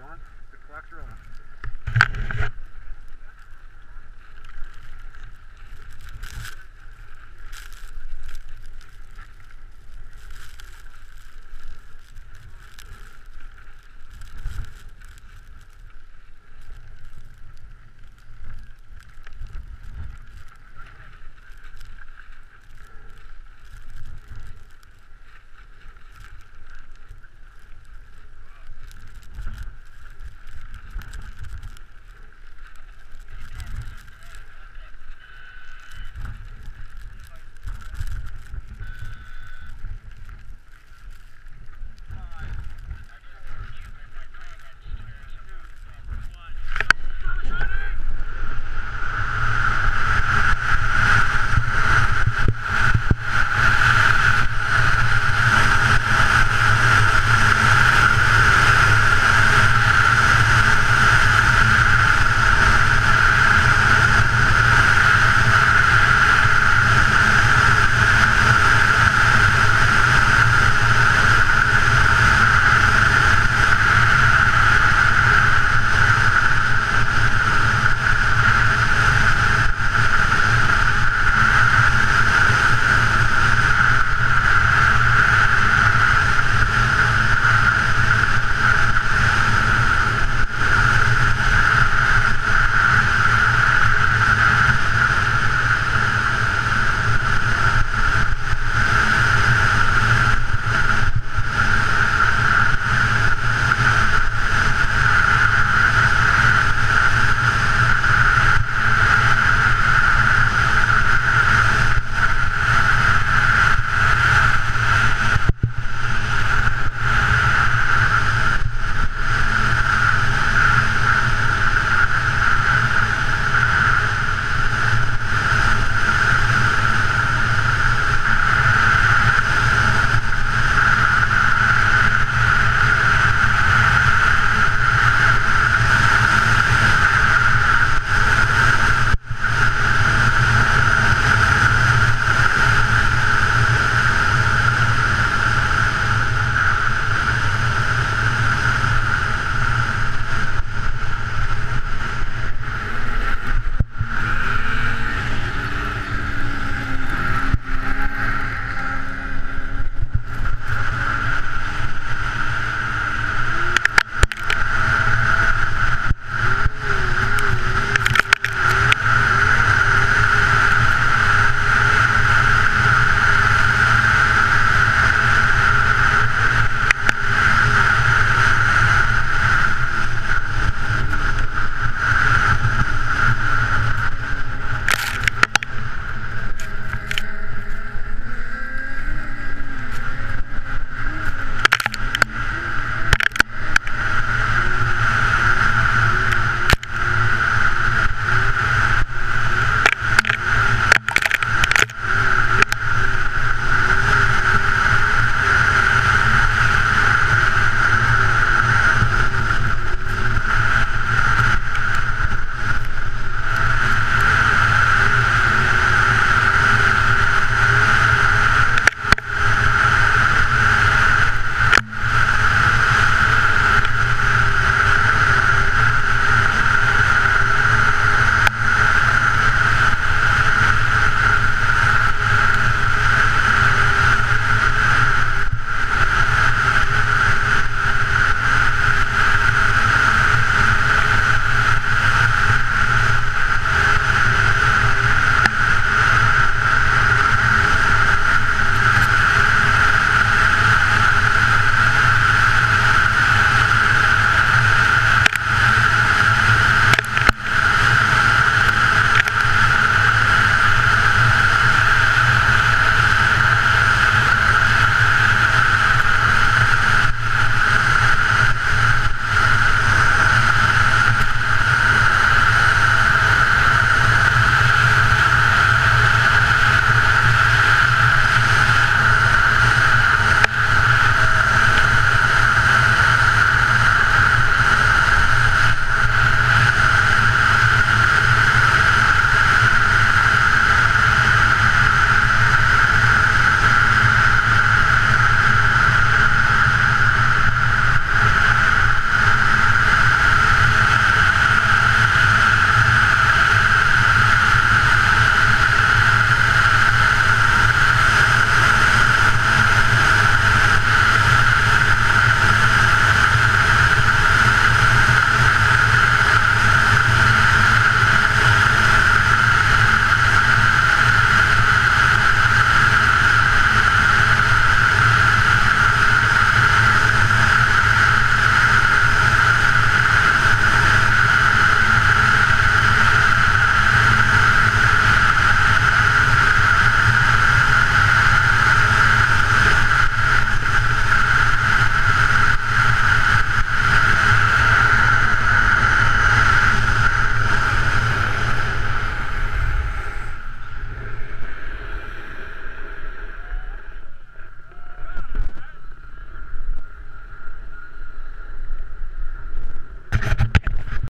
going. The clock's rolling.